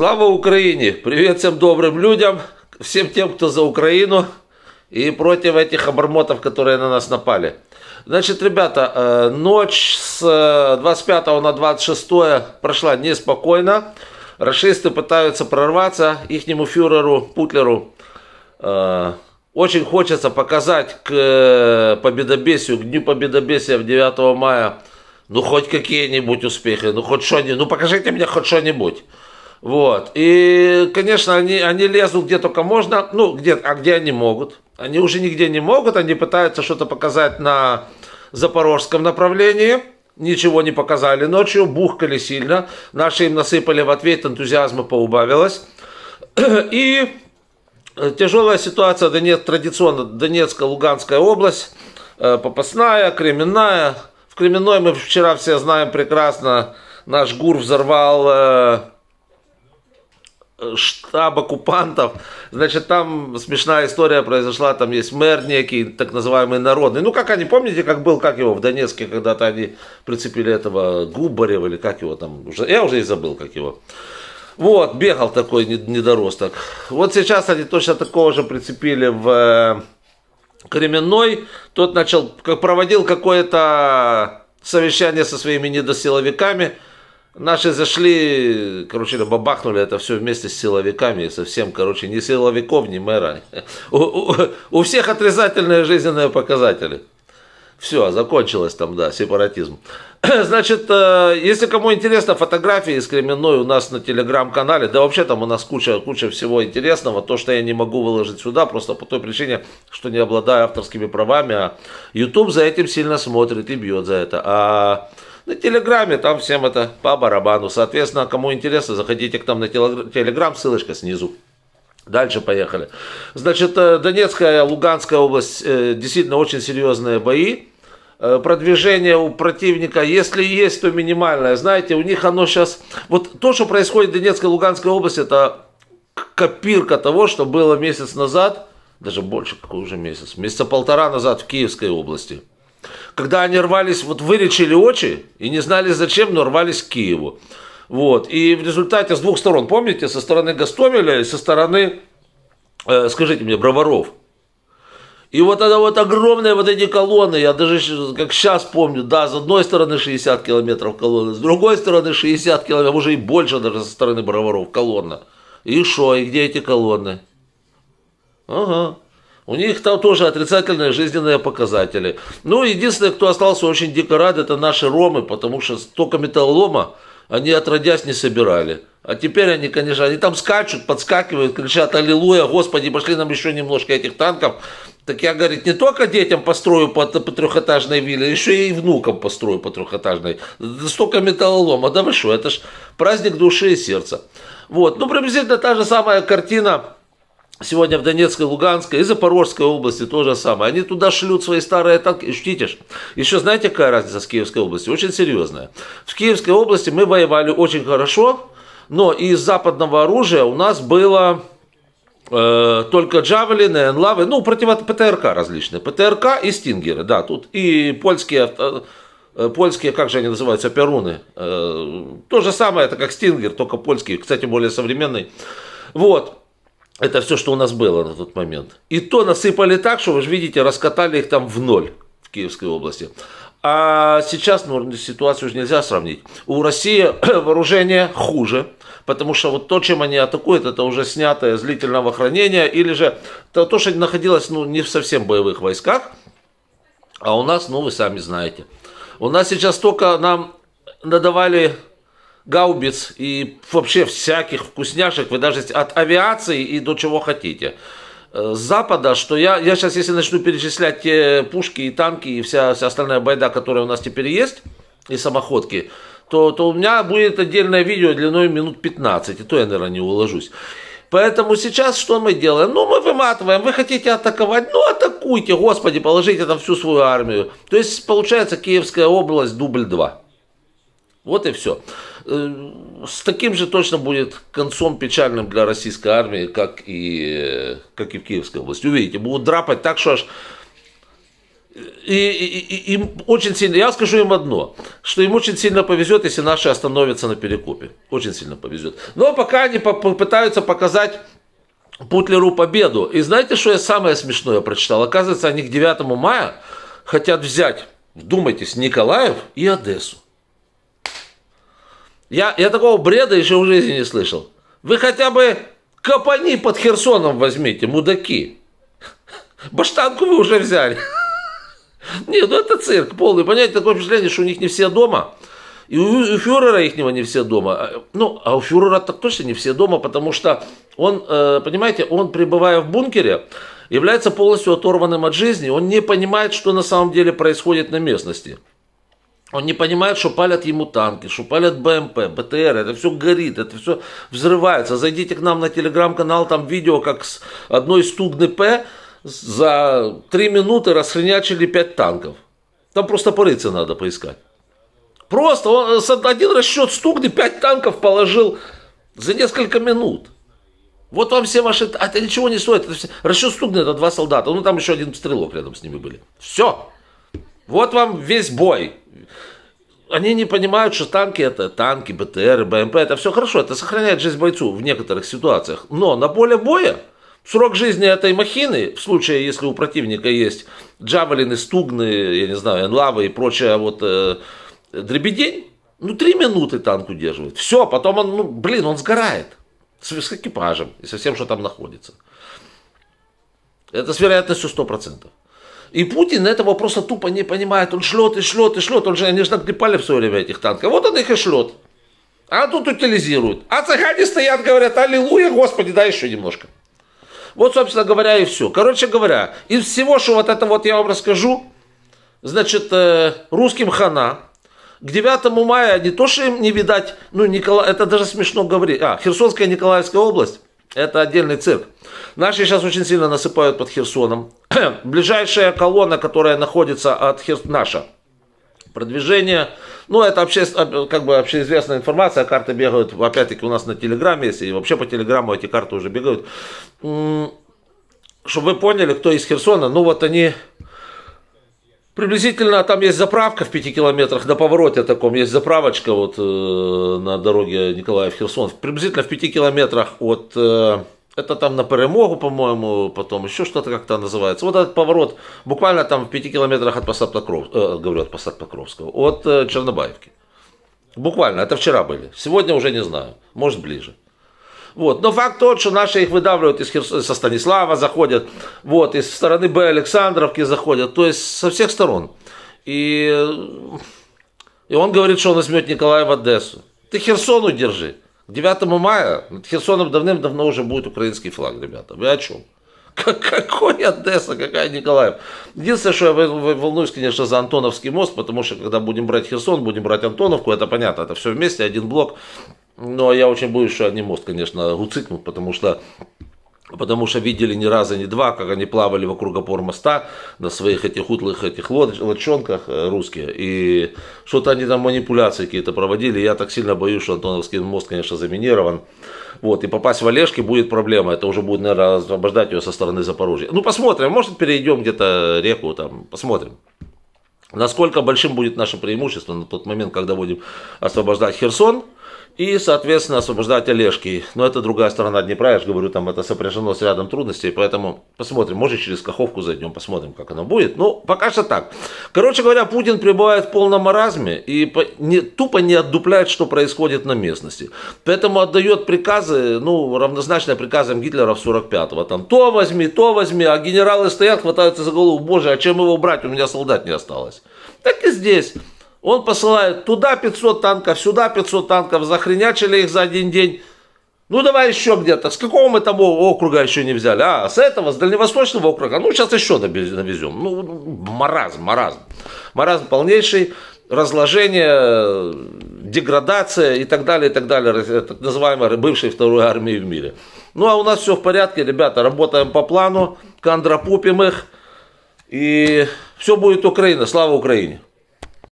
Слава Украине! Привет всем добрым людям, всем тем, кто за Украину и против этих обормотов, которые на нас напали. Значит, ребята, э, ночь с 25 э, на 26 прошла неспокойно. Расисты пытаются прорваться ихнему фюреру Путлеру. Э, очень хочется показать к победобесию, к Дню Победобесия в 9 мая, ну хоть какие-нибудь успехи, ну хоть что-нибудь, ну покажите мне хоть что-нибудь. Вот. И, конечно, они, они лезут где только можно, ну, где, а где они могут. Они уже нигде не могут, они пытаются что-то показать на запорожском направлении. Ничего не показали ночью, бухкали сильно. Наши им насыпали в ответ, энтузиазма поубавилось. И тяжелая ситуация Донец, традиционно Донецкая, Луганская область, э, Попасная, Кременная. В Кременной мы вчера все знаем прекрасно, наш ГУР взорвал э, штаб оккупантов. Значит, там смешная история произошла, там есть мэр некий, так называемый народный. Ну, как они, помните, как был, как его в Донецке, когда-то они прицепили этого Губарева, или как его там, уже, я уже и забыл, как его. Вот, бегал такой недоросток. Вот сейчас они точно такого же прицепили в э, Кременной. Тот начал, проводил какое-то совещание со своими недосиловиками – Наши зашли, короче, бабахнули это все вместе с силовиками, совсем, короче, ни силовиков, ни мэра. У, у, у всех отрицательные жизненные показатели. Все, закончилось там, да, сепаратизм. Значит, э, если кому интересно, фотографии из Кременной у нас на телеграм-канале, да вообще там у нас куча, куча всего интересного, то, что я не могу выложить сюда, просто по той причине, что не обладаю авторскими правами, а YouTube за этим сильно смотрит и бьет за это. А на Телеграме, там всем это по барабану. Соответственно, кому интересно, заходите к нам на Телеграм, ссылочка снизу. Дальше поехали. Значит, э, Донецкая, Луганская область, э, действительно очень серьезные бои. Э, продвижение у противника, если есть, то минимальное. Знаете, у них оно сейчас... Вот то, что происходит в Донецкой, Луганской области, это копирка того, что было месяц назад, даже больше, какой уже месяц, месяца полтора назад в Киевской области когда они рвались, вот вылечили очи и не знали зачем, но рвались к Киеву. Вот. И в результате с двух сторон, помните, со стороны Гастомеля и со стороны, э, скажите мне, Броваров. И вот это вот огромные вот эти колонны, я даже как сейчас помню, да, с одной стороны 60 километров колонны, с другой стороны 60 километров, уже и больше даже со стороны Броваров колонна. И что, и где эти колонны? Ага. У них там тоже отрицательные жизненные показатели. Ну, единственное, кто остался очень дико рад, это наши ромы, потому что столько металлолома они отродясь не собирали. А теперь они, конечно, они там скачут, подскакивают, кричат «Аллилуйя, Господи, пошли нам еще немножко этих танков». Так я, говорит, не только детям построю по, по трехэтажной вилле, еще и внукам построю по трехэтажной. Столько металлолома, да вы что, это ж праздник души и сердца. Вот, ну, приблизительно та же самая картина Сегодня в Донецкой, Луганской и Запорожской области то же самое. Они туда шлют свои старые танки. Чтите ж. Еще знаете, какая разница с Киевской областью? Очень серьезная. В Киевской области мы воевали очень хорошо, но из западного оружия у нас было э, только джавелины, энлавы, ну, против ПТРК различные. ПТРК и стингеры, да, тут и польские э, польские, как же они называются, перуны. Э, то же самое, это как стингер, только польский, кстати, более современный. Вот. Это все, что у нас было на тот момент. И то насыпали так, что вы же видите, раскатали их там в ноль в Киевской области. А сейчас ну, ситуацию уже нельзя сравнить. У России вооружение хуже, потому что вот то, чем они атакуют, это уже снятое с длительного хранения, или же то, то что находилось ну, не в совсем боевых войсках, а у нас, ну вы сами знаете. У нас сейчас только нам надавали гаубиц и вообще всяких вкусняшек, вы даже от авиации и до чего хотите. Э, с запада, что я, я сейчас, если начну перечислять те пушки и танки и вся, вся остальная байда, которая у нас теперь есть, и самоходки, то, то у меня будет отдельное видео длиной минут 15, и то я, наверное, не уложусь. Поэтому сейчас что мы делаем? Ну, мы выматываем. Вы хотите атаковать? Ну, атакуйте, господи, положите там всю свою армию. То есть, получается, Киевская область дубль 2. Вот и все. Э, с таким же точно будет концом печальным для российской армии, как и, как и в Киевской области. Увидите, будут драпать так, что аж и, и, и им очень сильно, я скажу им одно, что им очень сильно повезет, если наши остановятся на перекупе. Очень сильно повезет. Но пока они попытаются показать Путлеру победу. И знаете, что я самое смешное прочитал? Оказывается, они к 9 мая хотят взять, вдумайтесь, Николаев и Одессу. Я, я такого бреда еще в жизни не слышал. Вы хотя бы капани под Херсоном возьмите, мудаки. Баштанку вы уже взяли. Нет, ну это цирк полный. Понимаете, такое впечатление, что у них не все дома. И у, у фюрера их не все дома. А, ну, а у фюрера так точно не все дома, потому что он, э, понимаете, он, пребывая в бункере, является полностью оторванным от жизни. Он не понимает, что на самом деле происходит на местности. Он не понимает, что палят ему танки, что палят БМП, БТР, это все горит, это все взрывается. Зайдите к нам на телеграм-канал, там видео, как с одной стугны П за три минуты расхренячили пять танков. Там просто порыться надо поискать. Просто он, один расчет стукни, пять танков положил за несколько минут. Вот вам все ваши... А это ничего не стоит. Это все, расчет стукни это два солдата. Ну там еще один стрелок рядом с ними были. Все. Вот вам весь бой. Они не понимают, что танки это танки, БТР, БМП, это все хорошо, это сохраняет жизнь бойцу в некоторых ситуациях. Но на поле боя Срок жизни этой махины, в случае, если у противника есть джавелины, стугны, я не знаю, энлавы и прочее, вот э, дребедень, ну, три минуты танк удерживает. Все, потом он, ну, блин, он сгорает. С, с экипажем и со всем, что там находится. Это с вероятностью 100%. И Путин этого просто тупо не понимает. Он шлет и шлет и шлет. Он же, они же наклепали в свое время этих танков. Вот он их и шлет. А тут утилизируют. А цыгане стоят, говорят, аллилуйя, Господи, дай еще немножко. Вот, собственно говоря, и все. Короче говоря, из всего, что вот это вот я вам расскажу, значит, э, русским хана, к 9 мая не то, что им не видать, ну, Никола... это даже смешно говорить. А, Херсонская Николаевская область, это отдельный цирк. Наши сейчас очень сильно насыпают под Херсоном. Ближайшая колонна, которая находится от Херс... наша, продвижение ну, это вообще, как бы общеизвестная информация, карты бегают, опять-таки, у нас на Телеграме есть, и вообще по Телеграмму эти карты уже бегают. Чтобы вы поняли, кто из Херсона, ну вот они Приблизительно там есть заправка в 5 километрах, на повороте таком есть заправочка вот э, на дороге Николаев-Херсон. Приблизительно в 5 километрах от э, это там на перемогу, по-моему, потом еще что-то как-то называется. Вот этот поворот, буквально там в пяти километрах от посад Покровского, э, говорю, от посад Покровского, от э, Чернобаевки. Буквально, это вчера были. Сегодня уже не знаю, может ближе. Вот. Но факт тот, что наши их выдавливают из Херс... со Станислава, заходят, вот, из стороны Б Александровки заходят, то есть со всех сторон. И, и он говорит, что он возьмет Николая в Одессу. Ты Херсон удержи. 9 мая над Херсоном давным-давно уже будет украинский флаг, ребята. Вы о чем? Какой Одесса, какая Николаев? Единственное, что я волнуюсь, конечно, за Антоновский мост, потому что когда будем брать Херсон, будем брать Антоновку, это понятно, это все вместе, один блок. Но я очень боюсь, что они мост, конечно, уцикнут, потому что потому что видели ни разу, ни два, как они плавали вокруг опор моста на своих этих утлых этих лодчонках э, русские, и что-то они там манипуляции какие-то проводили, я так сильно боюсь, что Антоновский мост, конечно, заминирован, вот, и попасть в Олежки будет проблема, это уже будет, наверное, освобождать ее со стороны Запорожья. Ну, посмотрим, может, перейдем где-то реку, там, посмотрим. Насколько большим будет наше преимущество на тот момент, когда будем освобождать Херсон – и, соответственно, освобождать Олежки. Но это другая сторона Днепра, я же говорю, там это сопряжено с рядом трудностей, поэтому посмотрим, может через Каховку зайдем, посмотрим, как оно будет. Ну, пока что так. Короче говоря, Путин пребывает в полном маразме и не, тупо не отдупляет, что происходит на местности. Поэтому отдает приказы, ну, равнозначные приказам Гитлера в 45-го. Там то возьми, то возьми, а генералы стоят, хватаются за голову, боже, а чем его брать, у меня солдат не осталось. Так и здесь. Он посылает туда 500 танков, сюда 500 танков, захренячили их за один день. Ну давай еще где-то. С какого мы там округа еще не взяли? А, с этого, с дальневосточного округа. Ну сейчас еще навезем. Ну, маразм, маразм. Маразм полнейший. Разложение, деградация и так далее, и так далее. Так называемой бывшей второй армии в мире. Ну а у нас все в порядке, ребята. Работаем по плану, контрапупим их. И все будет Украина. Слава Украине.